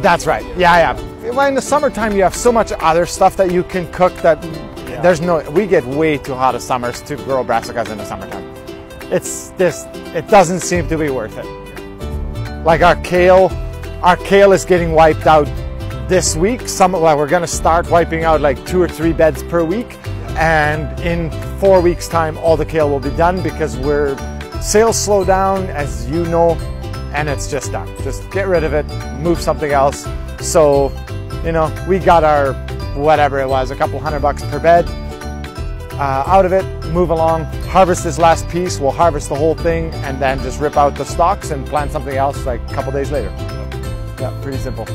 That's right. Yeah, yeah. Well, in the summertime, you have so much other stuff that you can cook that Yeah. there's no. We get way too hot of summers to grow brassicas in the summertime. It's this. It doesn't seem to be worth it. Like our kale, our kale is getting wiped out this week. Some well, we're gonna start wiping out like two or three beds per week, and in four weeks' time, all the kale will be done because we're sales slow down, as you know, and it's just done. Just get rid of it, move something else. So, you know, we got our whatever it was, a couple hundred bucks per bed uh, out of it, move along, harvest this last piece, we'll harvest the whole thing, and then just rip out the stalks and plant something else like a couple days later. Yeah, pretty simple.